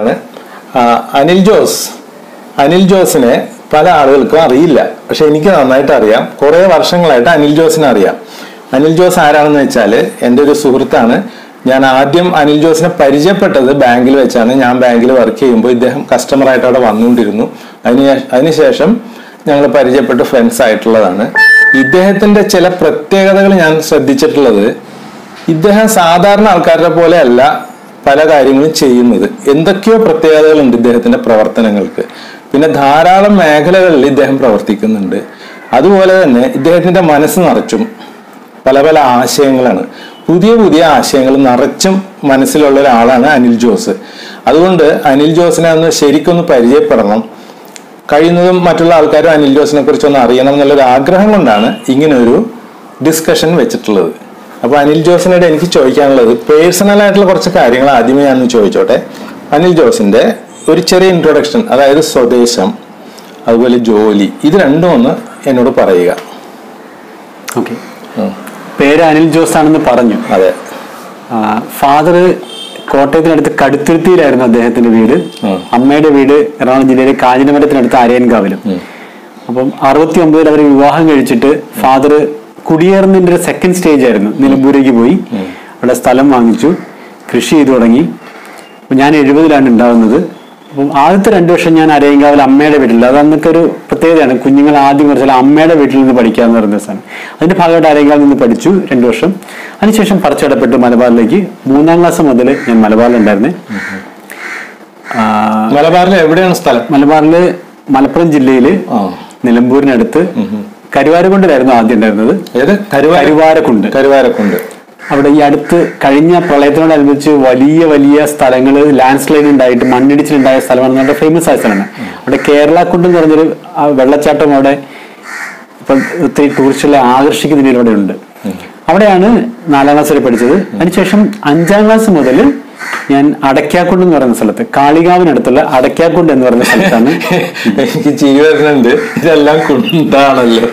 ആണ്. അനിൽ ജോസ്. അനിൽ ജോസിനെ പല ആളുകൾക്കും അറിയില്ല. പക്ഷെ എനിക്ക് നന്നായിട്ട് അറിയാം. കുറെ വർഷങ്ങളായിട്ട് അനിൽ ജോസിനെ അറിയാം. അനിൽ ജോസ് ആരാണെന്ന് വെച്ചാൽ എന്റെ ഒരു സുഹൃത്താണ്. ഞാൻ ആദ്യം അനിൽ ജോസിനെ പരിചയപ്പെട്ടത് ബാങ്കിൽ വെച്ചാണ്. ഞാൻ ബാങ്കിൽ വർക്ക് ചെയ്യുമ്പോൾ ഇദ്ദേഹം കസ്റ്റമറായിട്ട് അവിടെ വന്നുകൊണ്ടിരുന്നു. അതിന് അതിനുശേഷം ഞങ്ങൾ പരിചയപ്പെട്ട് ഫ്രണ്ട്സ് ആയിട്ടുള്ളതാണ്. ഇദ്ദേഹത്തിന്റെ ചില പ്രത്യേകതകൾ ഞാൻ ശ്രദ്ധിച്ചിട്ടുള്ളത് ഇദ്ദേഹം സാധാരണ ആൾക്കാരുടെ പോലെ അല്ല. പല കാര്യങ്ങളും ചെയ്യുന്നത്. എന്തൊക്കെയോ പ്രത്യേകതകളുണ്ട് ഇദ്ദേഹത്തിന്റെ പ്രവർത്തനങ്ങൾക്ക്. പിന്നെ ധാരാളം മേഖലകളിൽ ഇദ്ദേഹം പ്രവർത്തിക്കുന്നുണ്ട്. അതുപോലെ തന്നെ ഇദ്ദേഹത്തിന്റെ മനസ്സ് നിറച്ചും പല പല ആശയങ്ങളാണ്. പുതിയ പുതിയ ആശയങ്ങൾ നിറച്ചും മനസ്സിലുള്ള ഒരാളാണ് അനിൽ ജോസ്. അതുകൊണ്ട് അനിൽ ജോസിനെ ഒന്ന് ശരിക്കൊന്ന് പരിചയപ്പെടണം. കഴിയുന്നതും മറ്റുള്ള ആൾക്കാരും അനിൽ ജോസിനെ കുറിച്ച് ഒന്ന് അറിയണം എന്നുള്ളൊരു ആഗ്രഹം കൊണ്ടാണ് ഇങ്ങനെ ഒരു ഡിസ്കഷൻ വെച്ചിട്ടുള്ളത്. അപ്പൊ അനിൽ ജോസിനോട് എനിക്ക് ചോദിക്കാനുള്ളത് പേഴ്സണൽ ആയിട്ടുള്ള കുറച്ച് കാര്യങ്ങൾ ആദ്യമേ ഞാൻ ചോദിച്ചോട്ടെ. അനിൽ ജോസിന്റെ ഒരു ചെറിയ ഇൻട്രൊഡക്ഷൻ അതായത് സ്വദേശം അതുപോലെ ജോലി ഇത് രണ്ടും ഒന്ന് എന്നോട് പറയുക. ഓക്കെ പേര് അനിൽ ജോസ് ആണെന്ന് പറഞ്ഞു. അതെ. ഫാദർ കോട്ടയത്തിനടുത്ത് കടുത്തുരുത്തിയിലായിരുന്നു അദ്ദേഹത്തിന്റെ വീട്. അമ്മയുടെ വീട് എറണാകുളം ജില്ലയിലെ കാഞ്ഞിരമരത്തിനടുത്ത് അരയൻകാവിലും. അപ്പം അറുപത്തി ഒമ്പതിൽ അവർ വിവാഹം കഴിച്ചിട്ട് ഫാദർ കുടിയേറുന്നതിന്റെ ഒരു സെക്കൻഡ് സ്റ്റേജ് ആയിരുന്നു. നിലമ്പൂരേക്ക് പോയി. അവിടെ സ്ഥലം വാങ്ങിച്ചു. കൃഷി ചെയ്തു തുടങ്ങി. അപ്പം ഞാൻ എഴുപതിലാണ് ഉണ്ടാകുന്നത്. അപ്പം ആദ്യത്തെ രണ്ട് വർഷം ഞാൻ അരയങ്കാവിൽ അമ്മയുടെ വീട്ടിൽ അത് അന്നൊക്കെ ഒരു പ്രത്യേകതയാണ്. കുഞ്ഞുങ്ങൾ ആദ്യം കുറച്ചാൽ അമ്മയുടെ വീട്ടിൽ നിന്ന് പഠിക്കുക എന്ന് പറയുന്ന സാധനം. അതിന്റെ ഭാഗമായിട്ട് അരയങ്കാവിൽ നിന്ന് പഠിച്ചു രണ്ട് വർഷം. അതിനുശേഷം പറിച്ചടപ്പെട്ട് മലബാറിലേക്ക്. മൂന്നാം ക്ലാസ് മുതൽ ഞാൻ മലബാറിലുണ്ടായിരുന്നേ. മലബാറിൽ എവിടെയാണ് സ്ഥലം? മലബാറിൽ മലപ്പുറം ജില്ലയിൽ നിലമ്പൂരിനടുത്ത്. കരുവാരക്കുണ്ടിലായിരുന്നു ആദ്യം ഉണ്ടായിരുന്നത്. ഏത്? കരുവാര കരുവാരക്കുണ്ട് കരുവാരക്കുണ്ട് അവിടെ ഈ അടുത്ത് കഴിഞ്ഞ പ്രളയത്തിനോടനുബന്ധിച്ച് വലിയ വലിയ സ്ഥലങ്ങൾ ലാൻഡ് സ്ലൈഡ് ഉണ്ടായിട്ട് മണ്ണിടിച്ചിലുണ്ടായ സ്ഥലമാണ് നല്ല ഫേമസ് ആയ സ്ഥലമാണ്. അവിടെ കേരള കുണ്ട് എന്ന് പറഞ്ഞൊരു വെള്ളച്ചാട്ടം അവിടെ ഇപ്പം ഒത്തിരി ടൂറിസ്റ്റുകളെ ആകർഷിക്കുന്നതിനിടെ ഉണ്ട് അവിടെയാണ് നാലാം ക്ലാസ് വരെ പഠിച്ചത്. അതിനുശേഷം അഞ്ചാം ക്ലാസ് മുതൽ ഞാൻ അടയ്ക്കാക്കുണ്ട് എന്ന് പറയുന്ന സ്ഥലത്ത് കാളികാവിനടുത്തുള്ള അടയ്ക്കാക്കുണ്ട് എന്ന് പറയുന്ന സ്ഥലത്താണ്. എനിക്ക് ചിരി വരുന്നുണ്ട്. ഇതെല്ലാം കുണ്ടാണല്ലോ.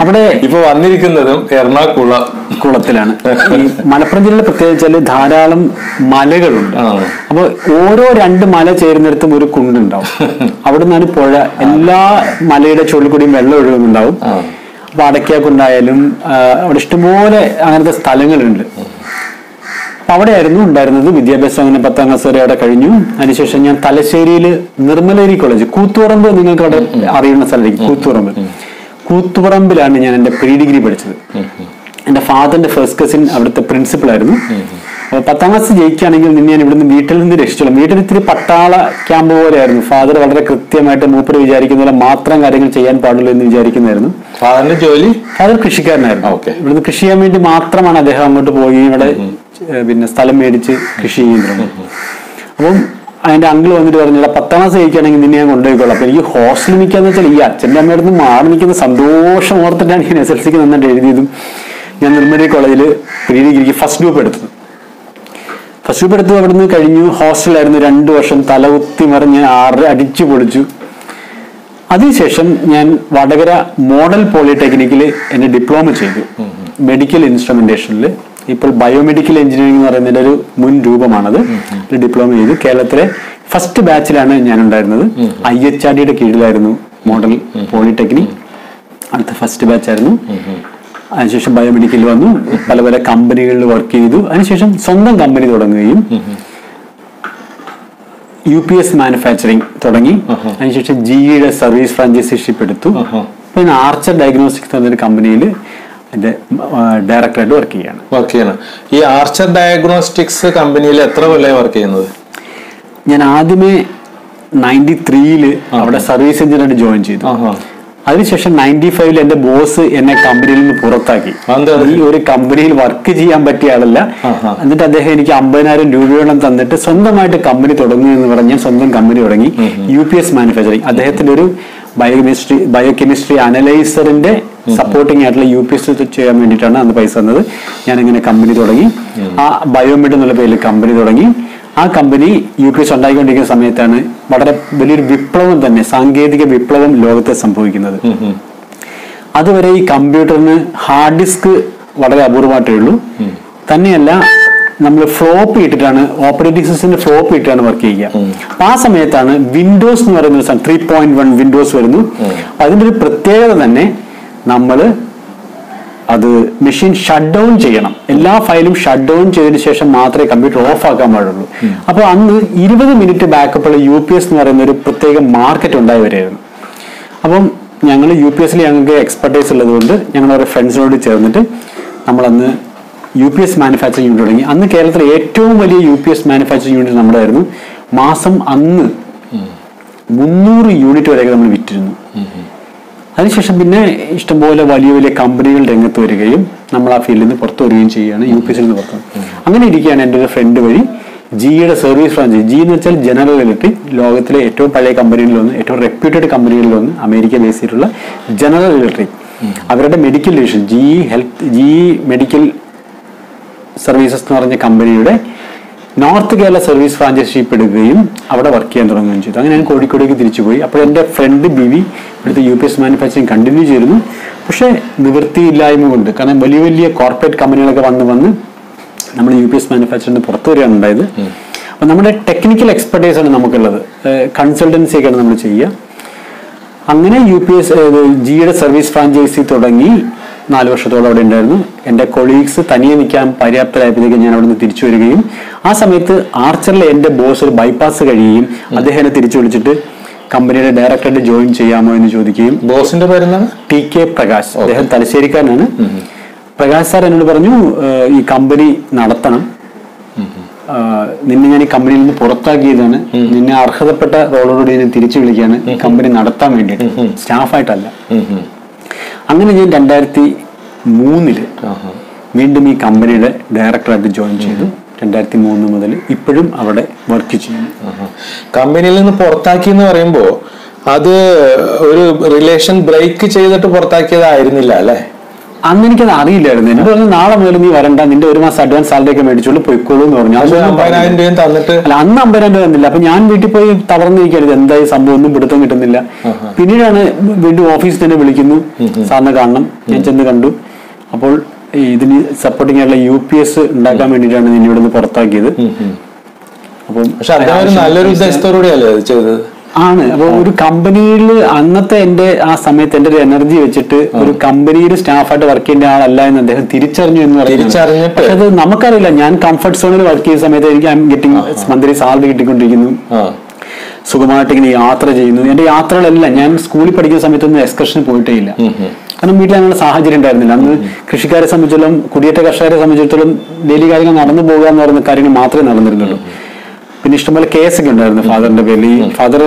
അവിടെ ഇപ്പൊ വന്നിരിക്കുന്നതും എറണാകുളം കുളത്തിലാണ്. ഈ മലപ്പുറം ജില്ലയിൽ പ്രത്യേകിച്ചാൽ ധാരാളം മലകളുണ്ട്. അപ്പോൾ അപ്പൊ ഓരോ രണ്ട് മല ചേരുന്നിടത്തും ഒരു കുണ്ടുണ്ടാവും. അവിടെ നിന്നാണ് പുഴ എല്ലാ മലയുടെ ചുവട്ടിൽ കൂടിയും വെള്ളം ഒഴുകുന്നുണ്ടാവും. അപ്പൊ അടയ്ക്കാക്കുണ്ടായാലും അവിടെ ഇഷ്ടംപോലെ അങ്ങനത്തെ സ്ഥലങ്ങളുണ്ട്. അവിടെയായിരുന്നു ഉണ്ടായിരുന്നത് വിദ്യാഭ്യാസം അങ്ങനെ പത്താം ക്ലാസ് വരെ അവിടെ കഴിഞ്ഞു. അതിനുശേഷം ഞാൻ തലശ്ശേരിയിൽ നിർമ്മലേരി കോളേജ് കൂത്തുപറമ്പ് നിങ്ങൾക്ക് അവിടെ അറിയുന്ന സ്ഥലത്തേക്ക് കൂത്തുപറമ്പ്. കൂത്തുപറമ്പിലാണ് ഞാൻ എന്റെ പ്രീ ഡിഗ്രി പഠിച്ചത്. എന്റെ ഫാദറിന്റെ ഫസ്റ്റ് കസിൻ അവിടുത്തെ പ്രിൻസിപ്പൾ ആയിരുന്നു. അപ്പോൾ പത്താം ക്ലാസ് ജയിക്കുകയാണെങ്കിൽ നിന്നെ ഞാൻ ഇവിടുന്ന് വീട്ടിൽ നിന്ന് രക്ഷിച്ചോളാം. വീട്ടിൽ ഇത്തിരി പട്ടാള ക്യാമ്പ് പോലെയായിരുന്നു. ഫാദർ വളരെ കൃത്യമായിട്ട് മൂപ്പര് വിചാരിക്കുന്ന പോലെ മാത്രം കാര്യങ്ങൾ ചെയ്യാൻ പാടുള്ളൂ എന്ന് വിചാരിക്കുന്നതായിരുന്നു. ഫാദറിന്റെ ജോലി? ഫാദർ കൃഷിക്കാരനായിരുന്നു. ഇവിടുന്ന് കൃഷി ചെയ്യാൻ വേണ്ടി മാത്രമാണ് അദ്ദേഹം അങ്ങോട്ട് പോയി. ഇവിടെ പിന്നെ സ്ഥലം മേടിച്ച് കൃഷി ചെയ്യുന്നുണ്ട് അപ്പം അതിന്റെ അങ്കിൾ വന്നിട്ട് പറഞ്ഞില്ല പത്താം ക്ലാസ് കഴിക്കുകയാണെങ്കിൽ നിന്നെ ഞാൻ കൊണ്ടുപോയിക്കോളാം. അപ്പൊ എനിക്ക് ഹോസ്റ്റലിൽ നിൽക്കാന്ന് വെച്ചാൽ ഈ അച്ഛന്റെ അമ്മയുടെ നിന്ന് മാറി നിൽക്കുന്ന സന്തോഷം ഓർത്തിട്ടാണ് ഞാൻ എസ് എൽ സിക്ക് നന്നായിട്ട് എഴുതിയതും. ഞാൻ നിർമ്മലി കോളേജിൽ പ്രീ ഡിഗ്രിക്ക് ഫസ്റ്റ് ഗ്രൂപ്പ് എടുത്തത്. ഫസ്റ്റ് ഗ്രൂപ്പ് എടുത്തത് അവിടെ നിന്ന് കഴിഞ്ഞു ഹോസ്റ്റലായിരുന്നു രണ്ട് വർഷം. തല കുത്തി മറിഞ്ഞ് ആറ് അടിച്ചു പൊളിച്ചു. അതിനുശേഷം ഞാൻ വടകര മോഡൽ പോളിടെക്നിക്കിൽ എന്റെ ഡിപ്ലോമ ചെയ്തു. മെഡിക്കൽ ഇൻസ്ട്രുമെന്റേഷനിൽ ഇപ്പോൾ ബയോമെഡിക്കൽ എഞ്ചിനീയറിംഗ് എന്ന് പറയുന്നതിന്റെ ഒരു മുൻ രൂപമാണത്. ഡിപ്ലോമ ചെയ്തു കേരളത്തിലെ ഫസ്റ്റ് ബാച്ചിലാണ് ഞാൻ ഉണ്ടായിരുന്നത് ഐ എച്ച് ആർ ഡിയുടെ കീഴിലായിരുന്നു മോഡൽ പോളിടെക്നിക് അടുത്ത ഫസ്റ്റ് ബാച്ചായിരുന്നു അതിനുശേഷം ബയോമെഡിക്കൽ വന്നു. പല പല കമ്പനികളിൽ വർക്ക് ചെയ്തു. അതിനുശേഷം സ്വന്തം കമ്പനി തുടങ്ങുകയും യു പി എസ് മാനുഫാക്ചറിങ് തുടങ്ങി. അതിനുശേഷം ജിഇയുടെ സർവീസ് ഫ്രാഞ്ചൈസിഷിപ്പ് എടുത്തു. പിന്നെ ആർച്ചർ ഡയഗ്നോസ്റ്റിക്സ് എന്നൊരു കമ്പനിയിൽ എന്റെ ഡയറക്ടറായിട്ട് വർക്ക് ചെയ്യാണ്. വർക്ക് ചെയ്യണം. ഈ ആർച്ചർ ഡയഗ്നോസ്റ്റിക്സ് കമ്പനിയിൽ എത്ര കൊല്ലമായി വർക്ക് ചെയ്യുന്നത്? ഞാൻ ആദ്യമേ നയന്റി ത്രീയിൽ അവിടെ സർവീസ് എഞ്ചിനായിട്ട് ജോയിൻ ചെയ്തു. അതിനുശേഷം നയന്റി ഫൈവിൽ എന്റെ ബോസ് എന്നെ കമ്പനിയിൽ നിന്ന് പുറത്താക്കി? ഈ ഒരു കമ്പനിയിൽ വർക്ക് ചെയ്യാൻ പറ്റിയ ആളല്ല. എന്നിട്ട് അദ്ദേഹം എനിക്ക് അമ്പതിനായിരം രൂപയോളം തന്നിട്ട് സ്വന്തമായിട്ട് കമ്പനി തുടങ്ങുക എന്ന് പറഞ്ഞ് സ്വന്തം കമ്പനി തുടങ്ങി. യു പി എസ് മാനുഫാക്ചറിങ് അദ്ദേഹത്തിന്റെ ഒരു ബയോകെമിസ്ട്രി ബയോകെമിസ്ട്രി അനലൈസറിന്റെ സപ്പോർട്ടിംഗ് ആയിട്ടുള്ള യു പി എസ് ചെയ്യാൻ വേണ്ടിയിട്ടാണ് അന്ന് പൈസ തന്നത്. ഞാൻ ഇങ്ങനെ കമ്പനി തുടങ്ങി ആ ബയോമെഡ് എന്നുള്ള പേരിൽ കമ്പനി തുടങ്ങി. ആ കമ്പനി യു പി എസ് ഉണ്ടായിക്കൊണ്ടിരിക്കുന്ന സമയത്താണ് വളരെ വലിയൊരു വിപ്ലവം തന്നെ സാങ്കേതിക വിപ്ലവം ലോകത്തെ സംഭവിക്കുന്നത്. അതുവരെ ഈ കമ്പ്യൂട്ടറിന് ഹാർഡ് ഡിസ്ക് വളരെ അപൂർവമായിട്ടേ ഉള്ളൂ. തന്നെയല്ല നമ്മൾ ഫ്ലോപ്പ് ഇട്ടിട്ടാണ് ഓപ്പറേറ്റിംഗ് സിസ്റ്റത്തിന്റെ ഫ്ലോപ്പ് ഇട്ടിട്ടാണ് വർക്ക് ചെയ്യുക. അപ്പൊ ആ സമയത്താണ് വിൻഡോസ് എന്ന് പറയുന്ന ഒരു ത്രീ പോയിന്റ് വൺ വിൻഡോസ് വരുന്നു. അതിന്റെ ഒരു പ്രത്യേകത തന്നെ നമ്മൾ അത് മെഷീൻ ഷട്ട് ഡൗൺ ചെയ്യണം. എല്ലാ ഫയലും ഷട്ട് ഡൗൺ ചെയ്തതിന് ശേഷം മാത്രമേ കമ്പ്യൂട്ടർ ഓഫ് ആക്കാൻ പാടുള്ളൂ. അപ്പോൾ അന്ന് ഇരുപത് മിനിറ്റ് ബാക്കപ്പുള്ള യു പി എസ് എന്ന് പറയുന്ന ഒരു പ്രത്യേക മാർക്കറ്റ് ഉണ്ടായി വരികയായിരുന്നു. അപ്പം ഞങ്ങൾ യു പി എസിൽ ഞങ്ങൾക്ക് എക്സ്പെർട്ടൈസ് ഉള്ളതുകൊണ്ട് ഞങ്ങൾ ഓരോ ഫ്രണ്ട്സിനോട് ചേർന്നിട്ട് നമ്മളന്ന് U P S manufacturing unit തുടങ്ങി. അന്ന് കേരളത്തിലെ ഏറ്റവും വലിയ U P S manufacturing unit നമ്മുടെ ആയിരുന്നു മാസം അന്ന് മുന്നൂറ് യൂണിറ്റ് വരെയൊക്കെ നമ്മൾ വിറ്റിരുന്നു. അതിനുശേഷം പിന്നെ ഇഷ്ടംപോലെ വലിയ വലിയ കമ്പനികൾ രംഗത്ത് വരികയും നമ്മൾ ആ ഫീൽഡിൽ നിന്ന് പുറത്തു വരികയും ചെയ്യുകയാണ് യു പി എസിൽ നിന്ന് പുറത്തു അങ്ങനെ ഇരിക്കുകയാണ് എന്റെ ഒരു ഫ്രണ്ട് വഴി ജിയുടെ സർവീസ് ഫ്രാഞ്ചൈസ് ജി എന്ന് വെച്ചാൽ ജനറൽ ഇലക്ട്രിക് ലോകത്തിലെ ഏറ്റവും പഴയ കമ്പനികളിലൊന്ന് ഏറ്റവും റെപ്യൂട്ടഡ് കമ്പനികളിലൊന്ന് അമേരിക്ക ബേസ് ചെയ്തിട്ടുള്ള ജനറൽ ഇലക്ട്രിക് അവരുടെ medical division G health G medical services എന്ന് പറഞ്ഞ കമ്പനിയുടെ നോർത്ത് കേരള സർവീസ് ഫ്രാഞ്ചൈസിഷിപ്പ് എടുക്കുകയും അവിടെ വർക്ക് ചെയ്യാൻ തുടങ്ങുകയും ചെയ്തു. അങ്ങനെ ഞാൻ കോഴിക്കോടേക്ക് തിരിച്ചു പോയി. അപ്പോൾ എന്റെ ഫ്രണ്ട് ബിവി ഇവിടുത്തെ U P S manufacturing continue ചെയ്തിരുന്നു. പക്ഷേ നിവൃത്തിയില്ലായ്മ കൊണ്ട് കാരണം വലിയ വലിയ കോർപ്പറേറ്റ് കമ്പനികളൊക്കെ വന്ന് വന്ന് നമ്മൾ യു പി എസ് മാനുഫാക്ചറിന് പുറത്തു വരികയാണ് ഉണ്ടായത്. അപ്പം നമ്മുടെ ടെക്നിക്കൽ എക്സ്പെർട്ടൈസ് ആണ് നമുക്കുള്ളത്. കൺസൾട്ടൻസി ഒക്കെയാണ് നമ്മൾ ചെയ്യുക. അങ്ങനെ യു പി എസ് ജിയുടെ സർവീസ് ഫ്രാഞ്ചൈസി തുടങ്ങി. നാല് വർഷത്തോളം അവിടെ ഉണ്ടായിരുന്നു. എന്റെ കൊളീഗ്സ് തനിയെ നിൽക്കാൻ പര്യാപ്തരായപ്പോഴത്തേക്ക് ഞാൻ അവിടെ നിന്ന് തിരിച്ചു വരികയും ആ സമയത്ത് ആർച്ചറിലെ എന്റെ ബോസ് ഒരു ബൈപ്പാസ് കഴിയുകയും അദ്ദേഹം എന്നെ തിരിച്ചു വിളിച്ചിട്ട് കമ്പനിയുടെ ഡയറക്ടറായിട്ട് ജോയിൻ ചെയ്യാമോ എന്ന് ചോദിക്കുകയും ബോസിന്റെ പേരെന്താണ്? T K Prakash. അദ്ദേഹം തലശ്ശേരിക്കാരനാണ്. പ്രകാശ് സാർ എന്നോട് പറഞ്ഞു ഈ കമ്പനി നടത്തണം. നിന്നെ ഞാൻ ഈ കമ്പനിയിൽ നിന്ന് പുറത്താക്കിയതാണ്. നിന്നെ അർഹതപ്പെട്ട റോളോടുകൂടി ഞാൻ തിരിച്ചു വിളിക്കുകയാണ്. കമ്പനി നടത്താൻ വേണ്ടിയിട്ട്. സ്റ്റാഫായിട്ടല്ല. അങ്ങനെ ഞാൻ രണ്ടായിരത്തി മൂന്നിൽ വീണ്ടും ഈ കമ്പനിയുടെ ഡയറക്ടറായിട്ട് ജോയിൻ ചെയ്തു. രണ്ടായിരത്തി മൂന്ന് മുതൽ ഇപ്പോഴും അവിടെ വർക്ക് ചെയ്യുന്നു. കമ്പനിയിൽ നിന്ന് പുറത്താക്കി എന്ന് പറയുമ്പോൾ അത് ഒരു റിലേഷൻ ബ്രേക്ക് ചെയ്തിട്ട് പുറത്താക്കിയതായിരുന്നില്ല അല്ലെ? അന്ന് എനിക്കത് അറിയില്ലായിരുന്നു. എന്നോട് പറഞ്ഞു നാളെ മുതൽ നീ വരണ്ട നിന്റെ ഒരു മാസം അഡ്വാൻസ് സാലറി ഒക്കെ മേടിച്ചോളൂ പോയിക്കോളൂ എന്ന് പറഞ്ഞു. അല്ല അന്ന് അമ്പതിനായിരം രൂപ തന്നില്ല. അപ്പൊ ഞാൻ വീട്ടിൽ പോയി തളർന്നിരിക്കരുത് എന്തായി സംഭവം? ഒന്നും പിടുത്തം കിട്ടുന്നില്ല. പിന്നീടാണ് വീണ്ടും ഓഫീസിൽ തന്നെ വിളിക്കുന്നു. സാറിനെ കാണണം. ഞാൻ ചെന്ന് കണ്ടു. അപ്പോൾ ഇതിന് സപ്പോർട്ടിംഗ് ആയിട്ടുള്ള യു പി എസ് ഉണ്ടാക്കാൻ വേണ്ടിയിട്ടാണ് നിന്നെ ഇവിടുന്ന് പുറത്താക്കിയത്. അപ്പം പക്ഷെ നല്ലൊരു ഉദ്ദേശത്തോടുകൂടിയല്ലേ അത് ചെയ്തത്? ആണ്. അപ്പൊ ഒരു കമ്പനിയിൽ അന്നത്തെ എന്റെ ആ സമയത്ത് എന്റെ ഒരു എനർജി വെച്ചിട്ട് ഒരു കമ്പനിയിൽ സ്റ്റാഫായിട്ട് വർക്ക് ചെയ്യേണ്ട ആളല്ല എന്ന് അദ്ദേഹം തിരിച്ചറിഞ്ഞു എന്ന് പറയുന്നത്. പക്ഷെ അത് നമുക്കറിയില്ല. ഞാൻ കംഫർട്ട് സോണിൽ വർക്ക് ചെയ്യുന്ന സമയത്ത് എനിക്ക് I M getting monthly salary കിട്ടിക്കൊണ്ടിരിക്കുന്നു. സുഖമായിട്ട് ഇങ്ങനെ യാത്ര ചെയ്യുന്നു. എന്റെ യാത്രകളെല്ലാം ഞാൻ സ്കൂളിൽ പഠിക്കുന്ന സമയത്തൊന്നും എക്സ്കർഷന് പോയിട്ടേ ഇല്ല. കാരണം വീട്ടിൽ അങ്ങനെ സാഹചര്യം ഉണ്ടായിരുന്നില്ല. അന്ന് കൃഷിക്കാരെ സംബന്ധിച്ചിടത്തോളം കുടിയേറ്റ കർഷകരെ സംബന്ധിച്ചിടത്തോളം ഡെയിലി കാര്യങ്ങൾ നടന്നു പോകുക എന്ന് പറയുന്ന കാര്യങ്ങൾ മാത്രമേ നടന്നിരുന്നുള്ളൂ. പിന്നെ ഇഷ്ടംപോലെ കേസൊക്കെ ഉണ്ടായിരുന്നു ഫാദറിന്റെ പേരിൽ. ഈ ഫാദർ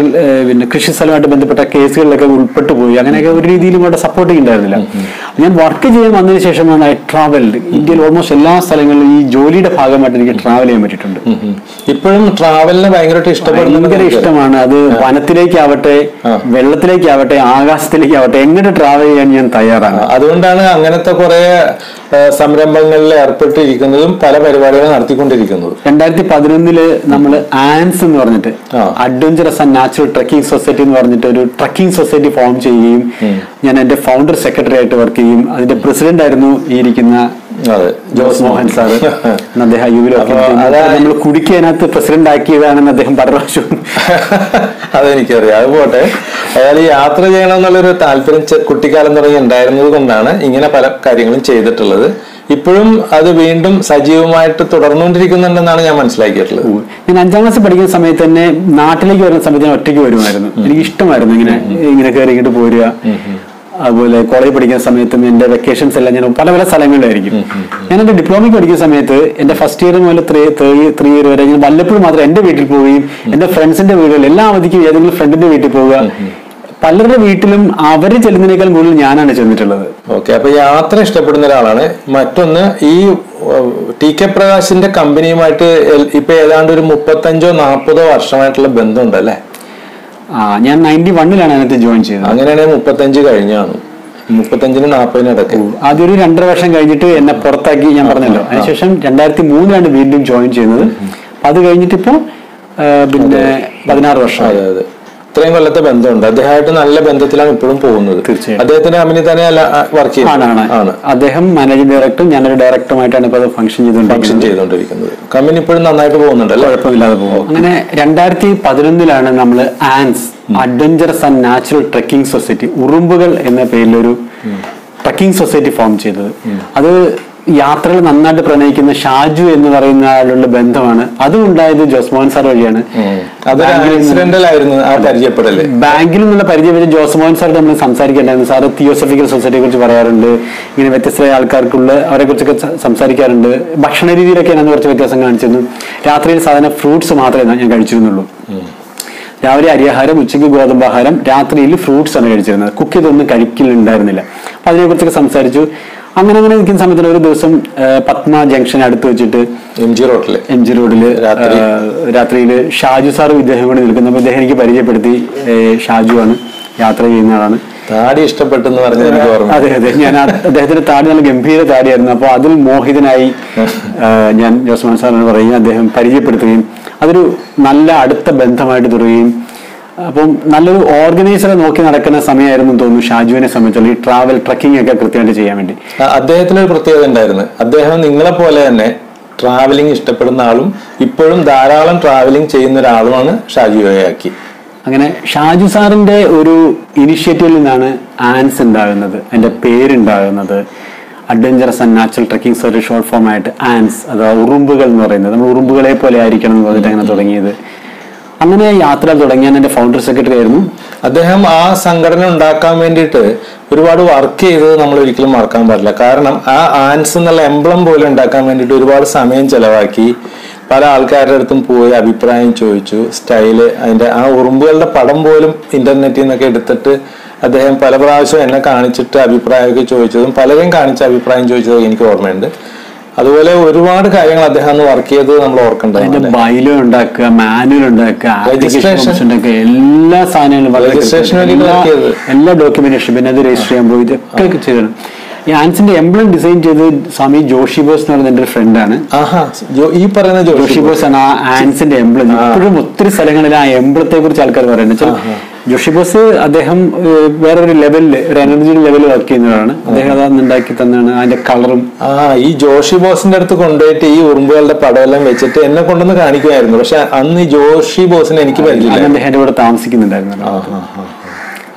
പിന്നെ കൃഷി സ്ഥലമായിട്ട് ബന്ധപ്പെട്ട കേസുകളിലൊക്കെ ഉൾപ്പെട്ടു പോയി അങ്ങനെയൊക്കെ ഒരു രീതിയിലും അവിടെ സപ്പോർട്ടിങ് ഉണ്ടായിരുന്നില്ല ഞാൻ വർക്ക് ചെയ്യാൻ വന്നതിന് ശേഷമാണ് ഐ ട്രാവൽ ഇന്ത്യയിൽ ഓൾമോസ്റ്റ് എല്ലാ സ്ഥലങ്ങളിലും ഈ ജോലിയുടെ ഭാഗമായിട്ട് എനിക്ക് ട്രാവൽ ചെയ്യാൻ പറ്റിയിട്ടുണ്ട്. ഇപ്പോഴും ട്രാവലിനെ ഭയങ്കരമായിട്ട് ഇഷ്ടപ്പെടുന്നു ഭയങ്കര ഇഷ്ടമാണ്. അത് വനത്തിലേക്കാവട്ടെ വെള്ളത്തിലേക്കാവട്ടെ ആകാശത്തിലേക്കാവട്ടെ എങ്ങനെ ട്രാവൽ ചെയ്യാൻ ഞാൻ തയ്യാറാണ്. അതുകൊണ്ടാണ് അങ്ങനത്തെ കുറെ സംരംഭങ്ങളിൽ ഏർപ്പെട്ടിരിക്കുന്നതും പല പരിപാടികളും നടത്തിക്കൊണ്ടിരിക്കുന്നതും. രണ്ടായിരത്തി പതിനൊന്നിൽ നമ്മൾ ആൻസ് എന്ന് പറഞ്ഞിട്ട് adventurous and natural trekking society എന്ന് പറഞ്ഞിട്ട് ഒരു ട്രക്കിംഗ് സൊസൈറ്റി ഫോം ചെയ്യുകയും ഞാൻ എന്റെ ഫൗണ്ടർ സെക്രട്ടറി ആയിട്ട് വർക്ക് ചെയ്യും. അതിന്റെ പ്രസിഡന്റ് ആയിരുന്നു ഈ ഇരിക്കുന്ന ജോസ് മോഹൻ സാർ. അദ്ദേഹം യു അപ്പൊ നമ്മൾ കുടുക്കി അതിനകത്ത് പ്രസിഡന്റ് ആക്കിയതാണെന്ന് അദ്ദേഹം പല പ്രാവശ്യം. അതെനിക്കറിയാം. അത് പോട്ടെ. അയാൾ യാത്ര ചെയ്യണം എന്നുള്ളൊരു താല്പര്യം കുട്ടിക്കാലം തുടങ്ങി ഉണ്ടായിരുന്നത് കൊണ്ടാണ് ഇങ്ങനെ പല കാര്യങ്ങളും ചെയ്തിട്ടുള്ളത്. ഇപ്പോഴും അത് വീണ്ടും സജീവമായിട്ട് തുടർന്നുകൊണ്ടിരിക്കുന്നുണ്ടെന്നാണ് ഞാൻ മനസ്സിലാക്കിയിട്ടുള്ളത്. ഞാൻ അഞ്ചാം ക്ലാസ് പഠിക്കുന്ന സമയത്ത് തന്നെ നാട്ടിലേക്ക് വരുന്ന സമയത്ത് ഞാൻ ഒറ്റയ്ക്ക് വരുമായിരുന്നു. എനിക്ക് ഇഷ്ടമായിരുന്നു ഇങ്ങനെ ഇങ്ങനെ കയറി ഇങ്ങോട്ട് പോരുക. അതുപോലെ കോളേജ് പഠിക്കുന്ന സമയത്തും എന്റെ വെക്കേഷൻസ് എല്ലാം ഞാൻ പല പല സ്ഥലങ്ങളിലായിരിക്കും. ഞാൻ എന്റെ ഡിപ്ലോമയ്ക്ക് പഠിക്കുന്ന സമയത്ത് എന്റെ ഫസ്റ്റ് ഇയർ മുതൽ ത്രീ ത്രീ ഇയർ വരെ ഞാൻ വല്ലപ്പോഴും മാത്രം എന്റെ വീട്ടിൽ പോവുകയും എന്റെ ഫ്രണ്ട്സിന്റെ വീടുകളിൽ എല്ലാ അവധിക്കും ഏതെങ്കിലും ഫ്രണ്ടിന്റെ വീട്ടിൽ പോവുക. പലരുടെ വീട്ടിലും അവർ ചെല്ലുന്നതിനേക്കാൾ കൂടുതൽ ഞാനാണ് ചെന്നിട്ടുള്ളത്. ഓക്കെ അപ്പൊ യാത്ര ഇഷ്ടപ്പെടുന്ന ഒരാളാണ്. മറ്റൊന്ന് ഈ ടി കെ പ്രകാശിന്റെ കമ്പനിയുമായിട്ട് ഇപ്പൊ ഏതാണ്ട് ഒരു മുപ്പത്തഞ്ചോ നാൽപ്പതോ വർഷമായിട്ടുള്ള ബന്ധമുണ്ട് അല്ലേ? ഞാൻ നയന്റി വണ്ണിലാണ് അതിനകത്ത് ജോയിൻ ചെയ്തത്. അങ്ങനെയാണെങ്കിൽ മുപ്പത്തഞ്ച് കഴിഞ്ഞാണ്. മുപ്പത്തഞ്ചിന് നാൽപ്പതിന് ഇടയ്ക്ക് ആദ്യം ഒരു രണ്ടര വർഷം കഴിഞ്ഞിട്ട് എന്നെ പുറത്താക്കി ഞാൻ പറഞ്ഞല്ലോ. അതിനുശേഷം രണ്ടായിരത്തി മൂന്നിലാണ് വീണ്ടും ജോയിൻ ചെയ്യുന്നത് അത് കഴിഞ്ഞിട്ട് ഇപ്പോ പിന്നെ പതിനാറ് വർഷം. അതെ അതെ. ഇത്രയും കൊല്ലത്തെ ബന്ധമുണ്ട്. അദ്ദേഹമായിട്ട് നല്ല ബന്ധത്തിലാണ് ഇപ്പോഴും പോകുന്നത്. തീർച്ചയായും. അദ്ദേഹത്തിന്റെ കമ്പനി തന്നെ വർക്ക് ആണ് അദ്ദേഹം മാനേജിംഗ് ഡയറക്ടറും ഞാനൊരു ഡയറക്ടറുമായിട്ടാണ് ഇപ്പോൾ ഫംഗ്ഷൻ ഫംഗ്ഷൻ ഫംഗ്ഷൻ ചെയ്തുകൊണ്ടിരിക്കുന്നത്. ചെയ്തുകൊണ്ടിരിക്കുന്നത്. കമ്പനി ഇപ്പോഴും നന്നായിട്ട് പോകുന്നുണ്ട് അല്ലേ? കുഴപ്പമില്ലാതെ പോകും. അങ്ങനെ രണ്ടായിരത്തി പതിനൊന്നിലാണ് നമ്മൾ ants adventurous and natural trekking society ഉറുമ്പുകൾ എന്ന പേരിലൊരു ട്രക്കിംഗ് സൊസൈറ്റി ഫോം ചെയ്തത്. അത് യാത്രകൾ നന്നായിട്ട് പ്രണയിക്കുന്ന ഷാജു എന്ന് പറയുന്ന ആളുള്ള ബന്ധമാണ്. അതും ഉണ്ടായത് ജോസ്മോഹൻ സാർ വഴിയാണ്. ബാങ്കിൽ നിന്നുള്ള പരിചയം വെച്ച് ജോസ്മോഹൻ സാർ നമ്മൾ സംസാരിക്കേണ്ടായിരുന്നു. സാർ തിയോസഫിക്കൽ സൊസൈറ്റിയെ കുറിച്ച് പറയാറുണ്ട്. ഇങ്ങനെ വ്യത്യസ്തമായ ആൾക്കാർക്കുള്ള അവരെ കുറിച്ചൊക്കെ സംസാരിക്കാറുണ്ട്. ഭക്ഷണ രീതിയിലൊക്കെയാണ് അന്ന് കുറച്ച് വ്യത്യാസം കാണിച്ചിരുന്നു രാത്രിയിൽ സാധാരണ ഫ്രൂട്ട്സ് മാത്രമേ ഞാൻ കഴിച്ചിരുന്നുള്ളൂ. രാവിലെ അരിയാഹാരം ഉച്ചയ്ക്ക് ഗോതമ്പാഹാരം രാത്രിയിൽ ഫ്രൂട്ട്സ് ആണ് കഴിച്ചിരുന്നത്. കുക്ക് ഇതൊന്നും കഴിക്കലുണ്ടായിരുന്നില്ല. അപ്പൊ അതിനെക്കുറിച്ചൊക്കെ സംസാരിച്ചു. അങ്ങനെ അങ്ങനെ നിൽക്കുന്ന സമയത്തിന് ഒരു ദിവസം പത്മ ജംഗ്ഷൻ അടുത്ത് വെച്ചിട്ട് എം ജി റോഡിൽ. എം ജി റോഡിൽ രാത്രി. രാത്രിയിൽ ഷാജു സാറും ഇദ്ദേഹം കൂടി നിൽക്കുന്നു. അപ്പൊ ഇദ്ദേഹം എനിക്ക് പരിചയപ്പെടുത്തി ഷാജു ആണ്. യാത്ര ചെയ്യുന്ന ആളാണ്. താടി ഇഷ്ടപ്പെട്ടെന്ന് പറഞ്ഞു എനിക്ക് ഓർമ്മ. അതെ അതെ. ഞാൻ അദ്ദേഹത്തിന്റെ താടി നല്ല ഗംഭീര താടിയായിരുന്നു. അപ്പോൾ അതിൽ മോഹിതനായി ഞാൻ ജോസ്മാൻ സാറിനോട് പറയുകയും അദ്ദേഹം പരിചയപ്പെടുത്തുകയും അതൊരു നല്ല അടുത്ത ബന്ധമായിട്ട് തുടരുകയും അപ്പം നല്ലൊരു ഓർഗനൈസറെ നോക്കി നടക്കുന്ന സമയമായിരുന്നു തോന്നുന്നു ഷാജുവിനെ സംബന്ധിച്ചുള്ള ഈ ട്രാവൽ ട്രക്കിംഗ് ഒക്കെ കൃത്യമായിട്ട് ചെയ്യാൻ വേണ്ടി. അദ്ദേഹത്തിന് ഒരു പ്രത്യേകത ഉണ്ടായിരുന്നു. അദ്ദേഹം നിങ്ങളെ പോലെ തന്നെ ട്രാവലിംഗ് ഇഷ്ടപ്പെടുന്ന ആളും ഇപ്പോഴും ധാരാളം ട്രാവലിംഗ് ചെയ്യുന്ന ഒരാളുമാണ് ഷാജുവയാക്കി അങ്ങനെ ഷാജു സാറിന്റെ ഒരു ഇനിഷ്യേറ്റീവിൽ നിന്നാണ് ആൻസ് ഉണ്ടാകുന്നത് അതിന്റെ പേരുണ്ടാകുന്നത്. അഡ്വഞ്ചറസ് ആൻഡ് നാച്ചുറൽ ട്രക്കിംഗ് ഒരു ഷോർട്ട് ഫോം ആയിട്ട് ആൻസ് അഥവാ ഉറുമ്പുകൾ എന്ന് പറയുന്നത്. നമ്മൾ ഉറുമ്പുകളെ പോലെ ആയിരിക്കണം എന്ന് പറഞ്ഞിട്ട് അങ്ങനെ തുടങ്ങിയത്. അങ്ങനെ യാത്ര തുടങ്ങിയ എന്റെ ഫൗണ്ടർ സെക്രട്ടറി ആയിരുന്നു. അദ്ദേഹം ആ സംഘടന ഉണ്ടാക്കാൻ വേണ്ടിയിട്ട് ഒരുപാട് വർക്ക് ചെയ്തത് നമ്മൾ ഒരിക്കലും മറക്കാൻ പാടില്ല. കാരണം ആ ആൻസ് എന്നുള്ള എംബ്ലം പോലെ ഉണ്ടാക്കാൻ വേണ്ടിയിട്ട് ഒരുപാട് സമയം ചെലവാക്കി. പല ആൾക്കാരുടെ അടുത്തും പോയി അഭിപ്രായം ചോദിച്ചു. സ്റ്റൈൽ അതിന്റെ ആ ഉറുമ്പുകളുടെ പടം പോലും ഇന്റർനെറ്റിൽ നിന്നൊക്കെ എടുത്തിട്ട് അദ്ദേഹം പല പ്രാവശ്യം എന്നെ കാണിച്ചിട്ട് അഭിപ്രായമൊക്കെ ചോദിച്ചതും പലരെയും കാണിച്ച അഭിപ്രായം ചോദിച്ചതും എനിക്ക് ഓർമ്മയുണ്ട്. അതുപോലെ ഒരുപാട് കാര്യങ്ങൾ അദ്ദേഹം വർക്ക് ചെയ്തത് നമ്മൾ ബൈലോ ഉണ്ടാക്കുക മാനുവൽ ഉണ്ടാക്കുക രജിസ്ട്രേഷൻ ഉണ്ടാക്കുക എല്ലാ സാധനങ്ങളും രജിസ്ട്രേഷൻ എല്ലാ- ഡോക്യുമെന്റേഷൻ പിന്നെ അത് രജിസ്റ്റർ ചെയ്യാൻ പോയി ഇതൊക്കെ ചെയ്യണം ഈ ആൻസിന്റെ എംബ്ലം ഡിസൈൻ ചെയ്ത് സ്വാമി ജോഷി ബോസ് എന്ന് പറയുന്ന എന്റെ ഫ്രണ്ടാണ് ഈ പറയുന്ന ജോഷി ബോസ്. ആണ് ആ ആൻസിന്റെ എംബ്ലം ഇപ്പോഴും ഒത്തിരി സ്ഥലങ്ങളിൽ ആ എംബ്ലത്തെ കുറിച്ച് ആൾക്കാർ പറയുന്നത് ജോഷി ബോസ് അദ്ദേഹം വേറൊരു ലെവലിൽ ഒരു എനർജി ലെവലിൽ വർക്ക് ചെയ്യുന്നതാണ് അദ്ദേഹം അത് ഉണ്ടാക്കി തന്നാണ് അതിന്റെ കളറും ആ ഈ ജോഷി ബോസിന്റെ അടുത്ത് കൊണ്ടുപോയിട്ട് ഈ ഉറുമ്പുകളുടെ പടമെല്ലാം വെച്ചിട്ട് എന്നെ കൊണ്ടൊന്ന് കാണിക്കുമായിരുന്നു. പക്ഷെ അന്ന് ഈ ജോഷി ബോസിനെ എനിക്ക് പരിചയമില്ല അദ്ദേഹം ഇവിടെ താമസിക്കുന്നുണ്ടായിരുന്നു.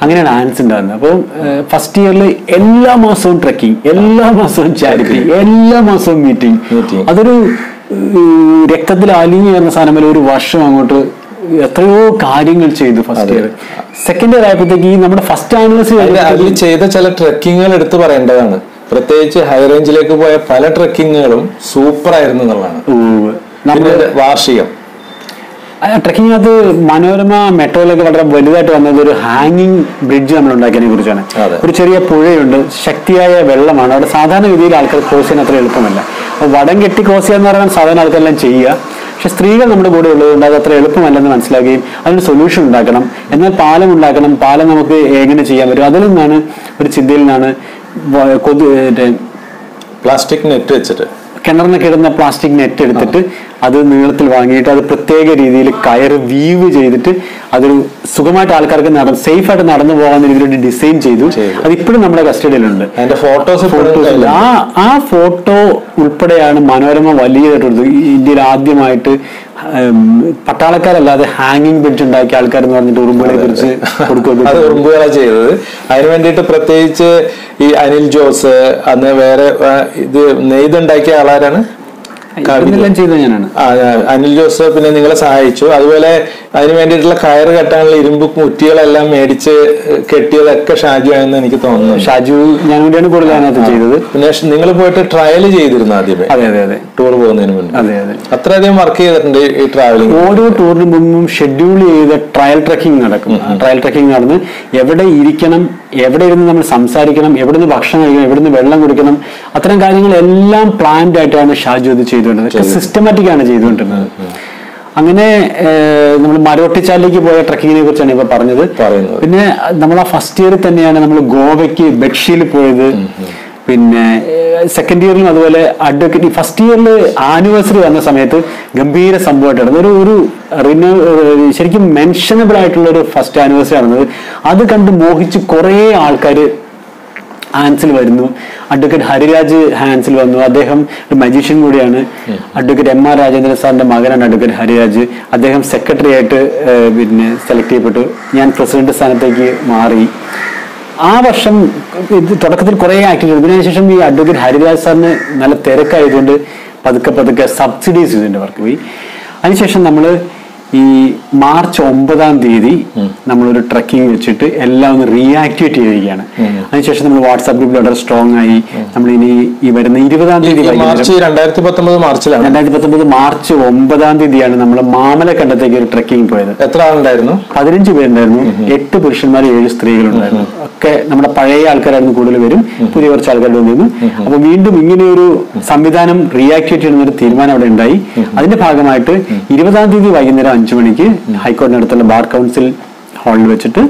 അങ്ങനെയാണ് ആൻസ് ഉണ്ടാകുന്നത്. അപ്പോൾ ഫസ്റ്റ് ഇയറിൽ എല്ലാ മാസവും ട്രക്കിംഗ് എല്ലാ മാസവും ചാരിറ്റി എല്ലാ മാസവും മീറ്റിംഗ് അതൊരു രക്തത്തിൽ അലിഞ്ഞു വരുന്ന സാധനം ഒരു വർഷം അങ്ങോട്ട് എത്രയോ കാര്യങ്ങൾ ചെയ്തു ഫസ്റ്റ് ഇയർ സെക്കൻഡ് ഇയർ ആയപ്പോഴത്തേക്ക് ഈ നമ്മുടെ ഫസ്റ്റ് അതിൽ അതിൽ ചെയ്ത ചില ട്രക്കിങ്ങുകൾ എടുത്തു പറയേണ്ടതാണ്. പ്രത്യേകിച്ച് ഹൈ റേഞ്ചിലേക്ക് പോയ പല ട്രക്കിങ്ങുകളും സൂപ്പർ ആയിരുന്നു എന്നുള്ളതാണ്. വാർഷികം. ട്രക്കിങ്ങിനകത്ത് മനോരമ മെട്രോയിലൊക്കെ വളരെ വലുതായിട്ട് വന്നത് ഒരു ഹാങ്ങിങ് ബ്രിഡ്ജ് നമ്മൾ ഉണ്ടാക്കിയതിനെ കുറിച്ചാണ്. ഒരു ചെറിയ പുഴയുണ്ട് ശക്തിയായ വെള്ളമാണ്. അവിടെ സാധാരണ രീതിയിൽ ആൾക്കാർ ക്രോസ് ചെയ്യാൻ അത്ര എളുപ്പമല്ല. അപ്പോൾ വടം കെട്ടി ക്രോസ് ചെയ്യാന്ന് പറഞ്ഞാൽ സാധാരണ ആൾക്കാരെല്ലാം ചെയ്യുക. പക്ഷെ സ്ത്രീകൾ നമ്മുടെ കൂടെ ഉള്ളതുകൊണ്ട് അത് അത്ര എളുപ്പമല്ലെന്ന് മനസ്സിലാക്കുകയും അതിന് സൊല്യൂഷൻ ഉണ്ടാക്കണം. എന്നാൽ പാലം ഉണ്ടാക്കണം പാലം നമുക്ക് എങ്ങനെ ചെയ്യാൻ പറ്റും? അതിൽ നിന്നാണ് ഒരു ചിന്തയിൽ നിന്നാണ് കൊതു പ്ലാസ്റ്റിക് നെറ്റ് വെച്ചിട്ട്. കിണറിനൊക്കെ കിടന്ന പ്ലാസ്റ്റിക് നെറ്റ് എടുത്തിട്ട് അത് നീളത്തിൽ വാങ്ങിയിട്ട് അത് പ്രത്യേക രീതിയിൽ കയറ് വീവ് ചെയ്തിട്ട് അതൊരു സുഖമായിട്ട് ആൾക്കാർക്ക് നടന്ന് സേഫ് ആയിട്ട് നടന്നു പോകാൻ രീതിയിൽ ഡിസൈൻ ചെയ്തു. അത് ഇപ്പോഴും നമ്മുടെ കസ്റ്റഡിയിലുണ്ട്. അതിന്റെ ഫോട്ടോസ് ഫോട്ടോസ് ആ ആ ഫോട്ടോ ഉൾപ്പെടെയാണ് മനോരമ വലിയതായിട്ട് ഇന്ത്യയിൽ ആദ്യമായിട്ട് പട്ടാളക്കാരല്ലാതെ ഹാങ്ങിങ് ബ്രിഡ്ജ് ഉണ്ടാക്കിയ ആൾക്കാർ എന്ന് പറഞ്ഞിട്ട് ഉറുമ്പുകളെ കുറിച്ച് അത്. കൊടുക്കുക ഉറുമ്പുകളാ ചെയ്തത്. അതിന് വേണ്ടിയിട്ട് പ്രത്യേകിച്ച് ഈ അനിൽ ജോസ് അന്ന് വേറെ ഇത് ഇത് നെയ്തുണ്ടാക്കിയ ആളാരാണ്? അനിൽ ജോസഫ് പിന്നെ നിങ്ങളെ സഹായിച്ചു. അതുപോലെ അതിന് വേണ്ടിയിട്ടുള്ള കയർ കെട്ടാനുള്ള ഇരുമ്പ് മുറ്റികളെല്ലാം മേടിച്ച് കെട്ടിയതൊക്കെ ഷാജു ആണെന്ന് എനിക്ക് തോന്നുന്നു. ഷാജു ഞാൻ കൂടിയാണ് കൂടുതൽ അതിനകത്ത് ചെയ്തത്. പിന്നെ നിങ്ങൾ പോയിട്ട് ട്രയൽ ചെയ്തിരുന്നു ആദ്യമേ? അതെ അതെ അതെ. ടൂർ പോകുന്നതിന് മുന്നേ. അതെ അതെ. അത്രയധികം വർക്ക് ചെയ്തിട്ടുണ്ട് ഈ- ട്രാവലിംഗ് ഓരോ ടൂറിന് മുമ്പും ഷെഡ്യൂൾ ചെയ്ത ട്രയൽ ട്രക്കിംഗ് നടക്കും. ട്രയൽ ട്രക്കിംഗ് നടന്ന് എവിടെ ഇരിക്കണം എവിടെ ഇരുന്ന് നമ്മൾ സംസാരിക്കണം എവിടെ നിന്ന് ഭക്ഷണം കഴിക്കണം എവിടെ നിന്ന് വെള്ളം കുടിക്കണം അത്തരം കാര്യങ്ങളെല്ലാം പ്ലാൻഡ് ആയിട്ടാണ് ഷാജു ഇത് ചെയ്തുകൊണ്ടിരുന്നത്. സിസ്റ്റമാറ്റിക് ആണ് ചെയ്തുകൊണ്ടിരുന്നത്. അങ്ങനെ നമ്മൾ മരോട്ടിച്ചാലിലേക്ക് പോയ ട്രക്കിങ്ങിനെ കുറിച്ചാണ് ഇപ്പൊ പറഞ്ഞത്. പിന്നെ നമ്മൾ ആ ഫസ്റ്റ് ഇയറിൽ തന്നെയാണ് നമ്മൾ ഗോവയ്ക്ക് ബെഡ്ഷീൽ പോയത്. പിന്നെ സെക്കൻഡ് ഇയറിലും അതുപോലെ അഡ്വക്കേറ്റ് ഫസ്റ്റ് ഇയറിൽ ആനിവേഴ്സറി വന്ന സമയത്ത് ഗംഭീര സംഭവമായിട്ടാണ് ഒരു ഒരു ശരിക്കും മെൻഷനബിൾ ആയിട്ടുള്ള ഒരു ഫസ്റ്റ് ആനിവേഴ്സറി ആണെന്നത് അത് കണ്ട് മോഹിച്ച് കുറേ ആൾക്കാർ ഹാൻസിൽ വരുന്നു. അഡ്വക്കേറ്റ് ഹരിരാജ് ഹാൻസിൽ വന്നു. അദ്ദേഹം ഒരു മജീഷ്യൻ കൂടിയാണ്. അഡ്വക്കേറ്റ് എം ആർ രാജേന്ദ്ര സാറിന്റെ മകനാണ് അഡ്വക്കേറ്റ് ഹരിരാജ് അദ്ദേഹം സെക്രട്ടറി ആയിട്ട് പിന്നെ സെലക്ട് ചെയ്യപ്പെട്ടു. ഞാൻ പ്രസിഡന്റ് സ്ഥാനത്തേക്ക് മാറി. ആ വർഷം ഇത് തുടക്കത്തിൽ കുറേ ആക്ടിവിറ്റി എടുത്തു അതിനുശേഷം ഈ അഡ്വക്കേറ്റ് ഹരിരാജ് സാറിന് നല്ല തിരക്കായതുകൊണ്ട് പതുക്കെ പതുക്കെ സബ്സിഡീസ് ഇതിന്റെ വർക്ക് പോയി. അതിനുശേഷം നമ്മൾ ഈ മാർച്ച് ഒമ്പതാം തീയതി നമ്മളൊരു ട്രക്കിംഗ് വെച്ചിട്ട് എല്ലാം ഒന്ന് റീആക്ടിവേറ്റ് ചെയ്തിരിക്കുകയാണ്. അതിനുശേഷം നമ്മൾ വാട്സാപ്പ് ഗ്രൂപ്പിൽ വളരെ സ്ട്രോങ് ആയി നമ്മൾ ഇനി ഈ വരുന്ന ഇരുപതാം തീയതി രണ്ടായിരത്തി പത്തൊമ്പത് മാർച്ചിലാണ്. രണ്ടായിരത്തി പത്തൊമ്പത് മാർച്ച് ഒമ്പതാം തീയതിയാണ് നമ്മൾ മാമലക്കണ്ടത്തേക്ക് ഒരു ട്രക്കിംഗ് പോയത്. എത്ര ആളുണ്ടായിരുന്നു? പതിനഞ്ച് പേരുണ്ടായിരുന്നു. എട്ട് പുരുഷന്മാരും ഏഴ് സ്ത്രീകളുണ്ടായിരുന്നു. ഒക്കെ നമ്മുടെ പഴയ ആൾക്കാരായിരുന്നു കൂടുതൽ വരും പുതിയ കുറച്ച് ആൾക്കാർ വന്നിരുന്നു അപ്പൊ വീണ്ടും ഇങ്ങനെ ഒരു സംവിധാനം റീആക്ടിവേറ്റ് ചെയ്യുന്ന ഒരു തീരുമാനം അവിടെ ഉണ്ടായി. അതിന്റെ ഭാഗമായിട്ട് ഇരുപതാം തീയതി വൈകുന്നേരം അഞ്ചു മണിക്ക് ഹൈക്കോടതി അടുത്തുള്ള ബാർ കൗൺസിൽ ഹാളിൽ വെച്ചിട്ട്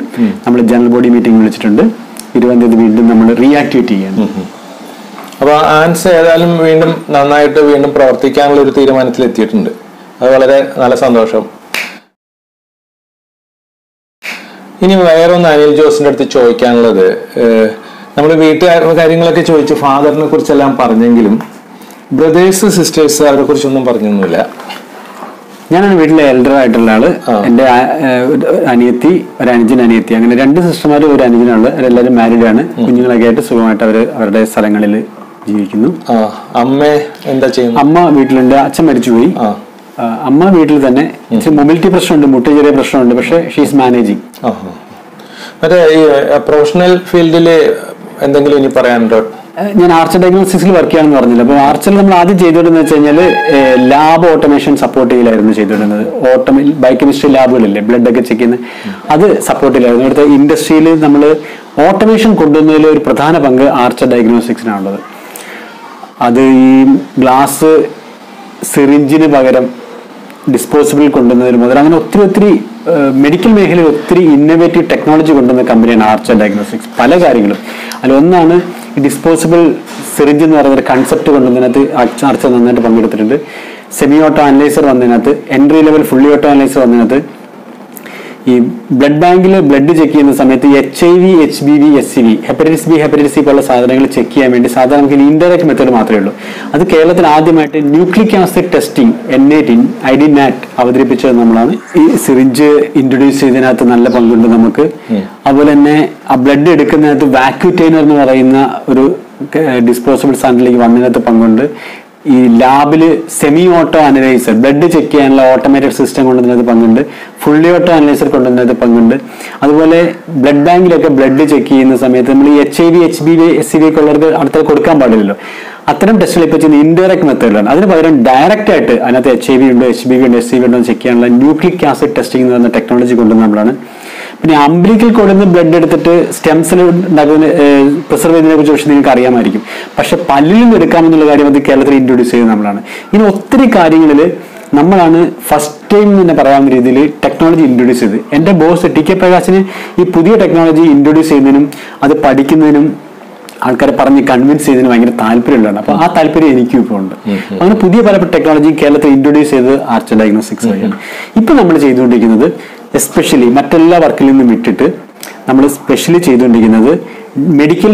നമ്മൾ ജനറൽ ബോഡി മീറ്റിംഗ് വിളിച്ചിട്ടുണ്ട്. ഇരുപതാം തീയതി വീണ്ടും നമ്മൾ റീആക്ടിവേറ്റ് ചെയ്യാണ്. അപ്പൊ ആൻസ് ഏതായാലും വീണ്ടും നന്നായിട്ട് വീണ്ടും പ്രവർത്തിക്കാനുള്ള ഒരു തീരുമാനത്തിൽ എത്തിയിട്ടുണ്ട് അത് വളരെ നല്ല സന്തോഷം. ഇനി വേറൊന്ന് അനിൽ ജോസിന്റെ അടുത്ത് ചോദിക്കാനുള്ളത് നമ്മൾ വീട്ടുകാർ കാര്യങ്ങളൊക്കെ ചോദിച്ചു ഫാദറിനെ കുറിച്ചെല്ലാം പറഞ്ഞെങ്കിലും ബ്രദേഴ്സ് സിസ്റ്റേഴ്സ് അവരെ കുറിച്ചൊന്നും പറഞ്ഞൊന്നുമില്ല. ഞാനാണ് വീട്ടിലെ എൽഡർ ആയിട്ടുള്ള ആൾ. എന്റെ അനിയത്തി ഒരു അനുജൻ അനിയത്തി. അങ്ങനെ രണ്ട് സിസ്റ്റർമാരും ഒരു അനുജനുള്ളത് എല്ലാവരും മാരീഡ് ആണ്. കുഞ്ഞുങ്ങളൊക്കെ ആയിട്ട് സുഖമായിട്ട് അവർ അവരുടെ സ്ഥലങ്ങളിൽ ജീവിക്കുന്നു. അമ്മ എന്താ ചെയ്യുന്നത്? അമ്മ വീട്ടിലുണ്ട്. അച്ഛൻ മരിച്ചുപോയി. അമ്മ വീട്ടിൽ തന്നെ. മൊബിലിറ്റി പ്രശ്നമുണ്ട്. മുട്ട ചെറിയ പ്രശ്നമുണ്ട്. പക്ഷേ ഷീസ് മാനേജിങ്. മറ്റേ ഈ പ്രൊഫഷണൽ ഫീൽഡിൽ എന്തെങ്കിലും ഇനി പറയാനുണ്ടോ? ഞാൻ ആർച്ച് ഡയഗ്നോസ്റ്റിക്സിൽ വർക്ക് ചെയ്യാണെന്ന് പറഞ്ഞില്ല? അപ്പോൾ ആർച്ചിൽ നമ്മൾ ആദ്യം ചെയ്തുകൊണ്ടിരുന്നത് വെച്ച് കഴിഞ്ഞാൽ ലാബ് ഓട്ടോമേഷൻ സപ്പോർട്ട് ചെയ്യലായിരുന്നു ചെയ്തുകൊണ്ടിരുന്നത്. ഓട്ടോമേ ബയോകെമിസ്ട്രി ലാബുകളില്ലേ ബ്ലഡ് ഒക്കെ ചെക്ക് ചെയ്യുന്ന അത് സപ്പോർട്ട് ചെയ്യലായിരുന്നു. ഇവിടുത്തെ ഇൻഡസ്ട്രിയിൽ നമ്മൾ ഓട്ടോമേഷൻ കൊണ്ടുവന്നതിൽ ഒരു പ്രധാന പങ്ക് ആർച്ച് ഡയഗ്നോസ്റ്റിക്സിനാണുള്ളത് അത് ഈ ഗ്ലാസ് സിറിഞ്ചിന് പകരം ഡിസ്പോസിബിൾ കൊണ്ടുവന്നതിന് മുതൽ അങ്ങനെ ഒത്തിരി ഒത്തിരി മെഡിക്കൽ മേഖലയിൽ ഒത്തിരി ഇന്നോവേറ്റീവ് ടെക്നോളജി കൊണ്ടുവന്ന കമ്പനിയാണ് ആർച്ച ഡയഗ്നോസ്റ്റിക്സ് പല കാര്യങ്ങളും. അതിൽ ഒന്നാണ് ഈ ഡിസ്പോസിബിൾ സിറിഞ്ച് എന്ന് പറയുന്ന ഒരു കൺസെപ്റ്റ് കൊണ്ടുവന്നതിനകത്ത് ചർച്ച നന്നായിട്ട് പങ്കെടുത്തിട്ടുണ്ട്. Semi auto analyser വന്നതിനകത്ത് entry level fully auto analyser വന്നതിനകത്ത് ഈ ബ്ലഡ് ബാങ്കിൽ ബ്ലഡ് ചെക്ക് ചെയ്യുന്ന സമയത്ത് H I V H B V S C V hepatitis B hepatitis C പോലുള്ള സാധനങ്ങൾ ചെക്ക് ചെയ്യാൻ വേണ്ടി സാധാരണ നമുക്ക് ഇൻഡയറക്റ്റ് മെത്തേഡ് മാത്രമേ ഉള്ളൂ. അത് കേരളത്തിൽ ആദ്യമായിട്ട് nucleic acid testing N A tin I D NAT അവതരിപ്പിച്ചത് നമ്മളാണ്. ഈ സിറിഞ്ച് ഇൻട്രൊഡ്യൂസ് ചെയ്തതിനകത്ത് നല്ല പങ്കുണ്ട് നമുക്ക്. അതുപോലെ തന്നെ ആ ബ്ലഡ് എടുക്കുന്നതിനകത്ത് വാക്യൂറ്റൈനർ എന്ന് പറയുന്ന ഒരു ഡിസ്പോസിബിൾ സാധനത്തിലേക്ക് വന്നതിനകത്ത് പങ്കുണ്ട്. ഈ ലാബിൽ semi auto analyser blood check ചെയ്യാനുള്ള ഓട്ടോമാറ്റിക് സിസ്റ്റം കൊണ്ടുവന്നത് പങ്കുണ്ട്. ഫുള്ളി ഓട്ടോ അനലൈസർ കൊണ്ടുവന്നത് പങ്കുണ്ട്. അതുപോലെ ബ്ലഡ് ബാങ്കിലൊക്കെ ബ്ലഡ് ചെക്ക് ചെയ്യുന്ന സമയത്ത് നമ്മൾ H I V H B V S C V ഒക്കെ ഉള്ളവർക്ക് അടുത്ത കൊടുക്കാൻ പാടില്ലല്ലോ. അത്തരം ടെസ്റ്റുകൾ ഇപ്പോൾ ചെയ്യുന്ന ഇൻഡയറക്ട് മെത്തേഡിലാണ് അതിന് പകരം ഡയറക്റ്റ് ആയിട്ട് അതിനകത്ത് എച്ച് ഐ വി ഉണ്ടോ എച്ച് ബി ഉണ്ടോ എസ് സി വി ഉണ്ടോ ചെക്ക് ചെയ്യാനുള്ള ന്യൂക്ലിക് ആസിഡ് ടെസ്റ്റിംഗ് എന്ന് പറയുന്ന ടെക്നോളജി കൊണ്ടുവന്നതാണ് പിന്നെ അംബ്ലിക്കൽ കോഡിൽ നിന്ന് ബ്ലഡ് എടുത്തിട്ട് സ്റ്റെംസിൽ ഉണ്ടാക്കുന്ന പ്രിസർവ് ചെയ്യുന്നതിനെ കുറിച്ച് പക്ഷേ നിങ്ങൾക്ക് അറിയാമായിരിക്കും. പക്ഷെ പല്ലിൽ നിന്ന് എടുക്കാമെന്നുള്ള കാര്യം അത് കേരളത്തിൽ ഇൻട്രൊഡ്യൂസ് ചെയ്ത് നമ്മളാണ്. ഇങ്ങനെ ഒത്തിരി കാര്യങ്ങളിൽ നമ്മളാണ് ഫസ്റ്റ് ടൈം തന്നെ പറയാവുന്ന രീതിയിൽ ടെക്നോളജി ഇൻട്രൊഡ്യൂസ് ചെയ്ത് എന്റെ ബോസ് ടി കെ പ്രകാശിന് ഈ പുതിയ ടെക്നോളജി ഇൻട്രൊഡ്യൂസ് ചെയ്യുന്നതിനും അത് പഠിക്കുന്നതിനും ആൾക്കാരെ പറഞ്ഞ് കൺവിൻസ് ചെയ്തതിന് ഭയങ്കര താല്പര്യമുള്ളതാണ്. അപ്പൊ ആ താല്പര്യം എനിക്കും ഇപ്പോൾ ഉണ്ട്. അങ്ങനെ പുതിയ പല ടെക്നോളജി കേരളത്തിൽ ഇൻട്രൊഡ്യൂസ് ചെയ്ത് ആർച്ച് ഡയഗ്നോസ്റ്റിക്സ് വഴിയാണ്. ഇപ്പൊ നമ്മൾ ചെയ്തുകൊണ്ടിരിക്കുന്നത് എസ്പെഷ്യലി മറ്റെല്ലാ വർക്കിൽ നിന്നും വിട്ടിട്ട് നമ്മൾ സ്പെഷ്യലി ചെയ്തുകൊണ്ടിരിക്കുന്നത് മെഡിക്കൽ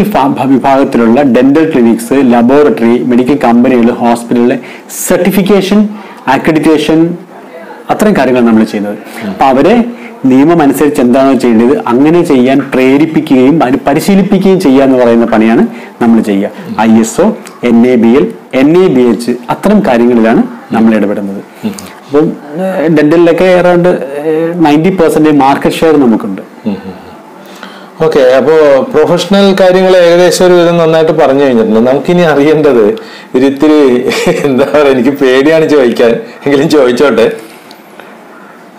വിഭാഗത്തിലുള്ള ഡെന്റൽ ക്ലിനിക്സ് ലബോറട്ടറി മെഡിക്കൽ കമ്പനികൾ ഹോസ്പിറ്റലിലെ സർട്ടിഫിക്കേഷൻ അക്രഡിറ്റേഷൻ അത്തരം കാര്യങ്ങൾ നമ്മൾ ചെയ്യുന്നത്. അപ്പൊ അവരെ നിയമം അനുസരിച്ച് എന്താണോ ചെയ്യേണ്ടത് അങ്ങനെ ചെയ്യാൻ പ്രേരിപ്പിക്കുകയും അതിന് പരിശീലിപ്പിക്കുകയും ചെയ്യുക എന്ന് പറയുന്ന പണിയാണ് നമ്മൾ ചെയ്യുക. I S O N A B L N A B H അത്തരം കാര്യങ്ങളിലാണ് നമ്മൾ ഇടപെടുന്നത്. അപ്പം ഡെന്റലിലൊക്കെ ഏതാണ്ട് നയന്റി പെർസെന്റ് മാർക്കറ്റ് ഷെയർ നമുക്കുണ്ട്. ഓക്കെ അപ്പോ പ്രൊഫഷണൽ കാര്യങ്ങൾ ഏകദേശം ഒരു വിധം നന്നായിട്ട് പറഞ്ഞു കഴിഞ്ഞിട്ടുണ്ട്. നമുക്കിനി അറിയേണ്ടത് ഒരിത്തിരി എന്താ പറയുക എനിക്ക് പേടിയാണ് ചോദിക്കാൻ. എങ്കിലും ചോദിച്ചോട്ടെ.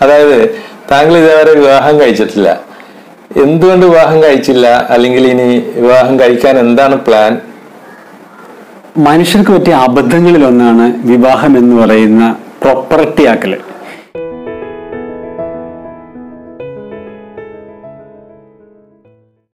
അതായത് താങ്കൾ ഇതേവരെ വിവാഹം കഴിച്ചിട്ടില്ല. എന്തുകൊണ്ട് വിവാഹം കഴിച്ചില്ല? അല്ലെങ്കിൽ ഇനി വിവാഹം കഴിക്കാൻ എന്താണ് പ്ലാൻ മനുഷ്യർക്ക് പറ്റിയ അബദ്ധങ്ങളിൽ ഒന്നാണ് വിവാഹം എന്ന് പറയുന്ന പ്രോപ്പർട്ടി ആക്കൽ.